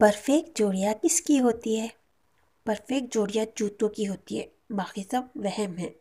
Perfect जोड़ियाँ किसकी होती है? परफेक्ट जोड़ियाँ जूतों की होती है। बाकी सब वहम है।